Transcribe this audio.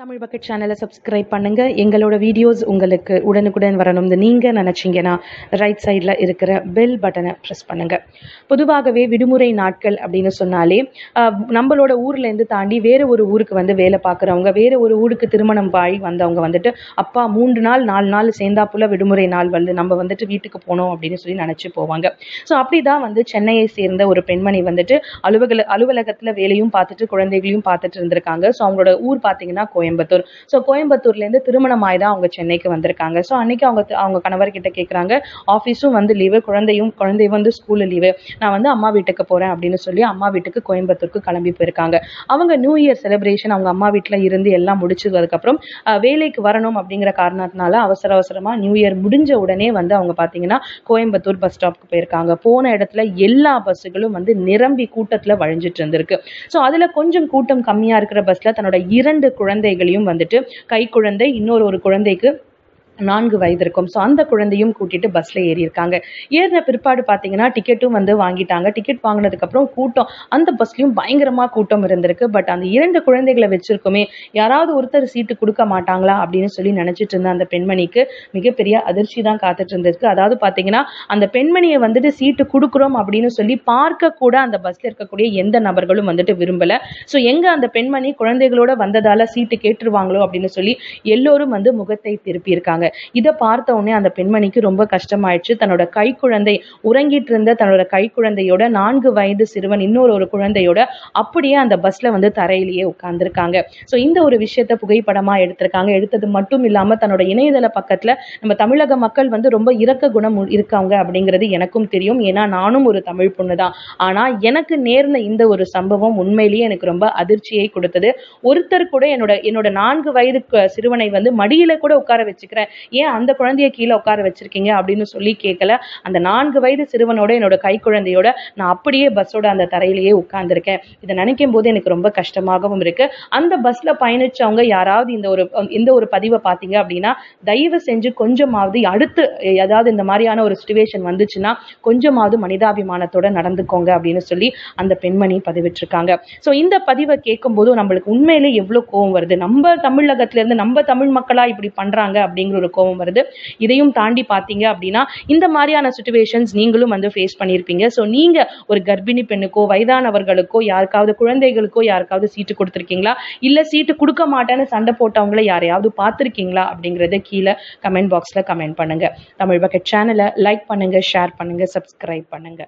Tamil bucket சேனலை subscribe பண்ணுங்க. எங்களோட வீடியோஸ் உங்களுக்கு உடனுக்குடன் வரணும்னு நீங்கள் நினச்சிங்கன்னா ரைட் சைடில் இருக்கிற பெல் பட்டனை ப்ரெஸ் பண்ணுங்கள் பொதுவாகவே விடுமுறை நாட்கள் அப்படின்னு சொன்னாலே நம்மளோட ஊர்லேருந்து தாண்டி வேறு ஒரு ஊருக்கு வந்து வேலை பார்க்குறவங்க வேறு ஒரு ஊருக்கு திருமணம் வாழி வந்தவங்க வந்துட்டு அப்பா மூன்று நாள் நாலு நாள் சேர்ந்தாப்புல விடுமுறை நாள் வந்து நம்ம வந்துட்டு வீட்டுக்கு போனோம் அப்படின்னு சொல்லி நினச்சி போவாங்க. ஸோ அப்படி தான் வந்து சென்னையை சேர்ந்த ஒரு பெண்மணி வந்துட்டு அலுவலக அலுவலகத்தில் வேலையும் பார்த்துட்டு குழந்தைகளையும் பார்த்துட்டு இருந்திருக்காங்க. ஸோ அவங்களோட ஊர் பார்த்தீங்கன்னா கோயம்புத்தூர். கோயம்புத்தூர். ஸோ கோயம்புத்தூர்லேருந்து திருமணம் தான் அவங்க சென்னைக்கு வந்திருக்காங்க. ஸோ அன்னைக்கு அவங்க அவங்க கணவர்கிட்ட கேட்குறாங்க ஆஃபீஸும் வந்து லீவு குழந்தையும் குழந்தை வந்து ஸ்கூலில் லீவு நான் வந்து அம்மா வீட்டுக்கு போகிறேன் அப்படின்னு சொல்லி அம்மா வீட்டுக்கு கோயம்புத்தூருக்கு கிளம்பி போயிருக்காங்க. அவங்க நியூ இயர் செலிப்ரேஷன் அவங்க அம்மா வீட்டில் இருந்து எல்லாம் முடிச்சதுக்கப்புறம் வேலைக்கு வரணும் அப்படிங்கிற காரணத்தினால அவசர அவசரமாக நியூ இயர் முடிஞ்ச உடனே வந்து அவங்க பார்த்தீங்கன்னா கோயம்புத்தூர் பஸ் ஸ்டாப்க்கு போயிருக்காங்க. போன இடத்துல எல்லா பஸ்ஸுகளும் வந்து நிரம்பி கூட்டத்தில் வழிஞ்சிட்டு இருந்திருக்கு. ஸோ அதில் கொஞ்சம் கூட்டம் கம்மியாக இருக்கிற பஸ்ஸில் தன்னோட இரண்டு குழந்தைகளையும் வந்துட்டு கை குழந்தை இன்னொரு ஒரு குழந்தைக்கு நான்கு வயது இருக்கும். ஸோ அந்த குழந்தையும் கூட்டிட்டு பஸ்ல ஏறியிருக்காங்க. ஏறின பிற்பாடு பார்த்தீங்கன்னா டிக்கெட்டும் வந்து வாங்கிட்டாங்க. டிக்கெட் வாங்கினதுக்கப்புறம் கூட்டம். அந்த பஸ்லேயும் பயங்கரமா கூட்டம் இருந்திருக்கு. பட் அந்த இரண்டு குழந்தைகளை வச்சிருக்குமே யாராவது ஒருத்தர் சீட்டு கொடுக்க மாட்டாங்களா அப்படின்னு சொல்லி நினைச்சிட்டு இருந்த அந்த பெண்மணிக்கு மிகப்பெரிய அதிர்ச்சி தான் காத்துட்டு இருந்திருக்கு. அதாவது பார்த்தீங்கன்னா அந்த பெண்மணியை வந்துட்டு சீட்டு கொடுக்குறோம் அப்படின்னு சொல்லி பார்க்க கூட அந்த பஸ்ல இருக்கக்கூடிய எந்த நபர்களும் வந்துட்டு விரும்பல. ஸோ எங்க அந்த பெண்மணி குழந்தைகளோட வந்ததால சீட்டு கேட்டுருவாங்களோ அப்படின்னு சொல்லி எல்லோரும் வந்து முகத்தை திருப்பியிருக்காங்க இதை பார்த்த உடனே அந்த பெண்மணிக்கு ரொம்ப கஷ்டமாயிடுச்சு. தன்னோட கைக்குழந்தை உறங்கிட்டு இருந்த தன்னோட கைக்குழந்தையோட நான்கு வயது சிறுவன் இன்னொரு ஒரு குழந்தையோட அப்படியே அந்த பஸ்ல வந்து தரையிலேயே உட்கார்ந்துருக்காங்க. ஸோ இந்த ஒரு விஷயத்த புகைப்படமா எடுத்திருக்காங்க. எடுத்தது மட்டும் இல்லாம தன்னோட இணையதள பக்கத்துல நம்ம தமிழக மக்கள் வந்து ரொம்ப இரக்க குணம் இருக்காங்க அப்படிங்கிறது எனக்கும் தெரியும். ஏன்னா நானும் ஒரு தமிழ் பொண்ணு தான் ஆனா எனக்கு நேர்ந்த இந்த ஒரு சம்பவம் உண்மையிலேயே எனக்கு ரொம்ப அதிர்ச்சியை கொடுத்தது. ஒருத்தர் கூட என்னோட என்னோட நான்கு வயது சிறுவனை வந்து மடியில கூட உட்கார வச்சுக்கிறேன். ஏன் அந்த குழந்தைய கீழே உட்கார வச்சிருக்கீங்க அப்படின்னு சொல்லி கேட்கல. அந்த நான்கு வயது சிறுவனோட என்னோட கை குழந்தையோட நான் அப்படியே பஸ்ஸோட அந்த தரையிலேயே உட்கார்ந்துருக்கேன். இதை நினைக்கும் போது எனக்கு ரொம்ப கஷ்டமாகவும் இருக்கு. அந்த பஸ்ல பயணிச்சவங்க யாராவது இந்த ஒரு இந்த ஒரு பதிவை பார்த்தீங்க அப்படின்னா தயவு செஞ்சு கொஞ்சமாவது அடுத்து ஏதாவது இந்த மாதிரியான ஒரு சுச்சுவேஷன் வந்துச்சுன்னா கொஞ்சமாவது மனிதாபிமானத்தோட நடந்துக்கோங்க அப்படின்னு சொல்லி அந்த பெண்மணி பதிவிட்டிருக்காங்க. ஸோ இந்த பதிவை கேட்கும்போது நம்மளுக்கு உண்மையிலே எவ்வளோ கோவம் வருது. நம்ம தமிழகத்துல இருந்து நம்ம தமிழ் மக்களா இப்படி பண்றாங்க அப்படிங்கிற ஒரு கோவம் வருது. இதையும் தாண்டி பார்த்தீங்க அப்படின்னா இந்த மாதிரியான சுச்சுவேஷன்ஸ் நீங்களும் வந்து ஃபேஸ் பண்ணியிருப்பீங்க ஸோ நீங்க ஒரு கர்ப்பிணி பெண்ணுக்கோ வயதானவர்களுக்கோ யாருக்காவது குழந்தைகளுக்கோ யாருக்காவது சீட்டு கொடுத்துருக்கீங்களா? இல்லை சீட்டு கொடுக்க மாட்டேன்னு சண்டை போட்டவங்கள யாரையாவது பார்த்துருக்கீங்களா? அப்படிங்கறத கீழே கமெண்ட் பாக்ஸ்ல கமெண்ட் பண்ணுங்க. தமிழ் பக்கெட் சேனலை லைக் பண்ணுங்க ஷேர் பண்ணுங்க சப்ஸ்கிரைப் பண்ணுங்க.